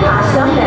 茶香味